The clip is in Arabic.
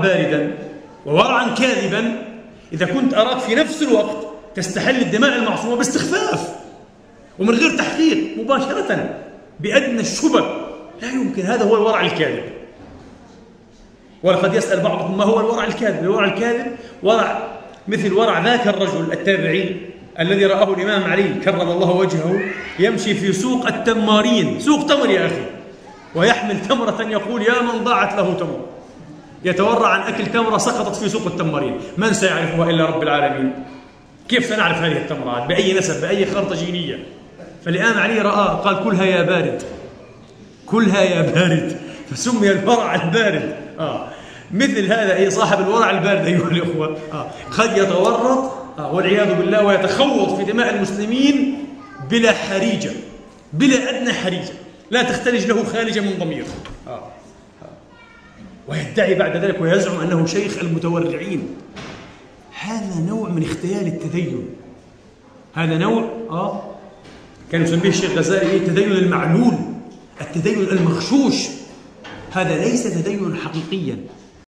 باردا وورعا كاذبا إذا كنت أراك في نفس الوقت تستحل الدماء المعصومة باستخفاف ومن غير تحقيق مباشرة بأدنى الشبه. لا يمكن هذا هو الورع الكاذب. ولقد يسأل بعضكم ما هو الورع الكاذب؟ الورع الكاذب ورع مثل ورع ذاك الرجل التابعي الذي رآه الإمام علي كرم الله وجهه يمشي في سوق التمارين. سوق تمر يا أخي. ويحمل تمرة يقول يا من ضاعت له تمر يتورع عن أكل تمرة سقطت في سوق التمارين من سيعرفها إلا رب العالمين كيف سنعرف هذه التمرات بأي نسب بأي خرطة جينية فالإمام علي رآه قال كلها يا بارد كلها يا بارد فسمي الورع البارد آه. مثل هذا أي صاحب الورع البارد أيها الإخوة آه. قد يتورط آه. والعياذ بالله ويتخوض في دماء المسلمين بلا حريجة بلا أدنى حريجة لا تختلج له خالجة من ضمير آه. آه. ويدعي بعد ذلك ويزعم أنه شيخ المتورعين. هذا نوع من اختيال التدين. هذا نوع آه كان يسميه الشيخ غزالي إيه؟ التدين المعلول التدين المغشوش. هذا ليس تدين حقيقيا.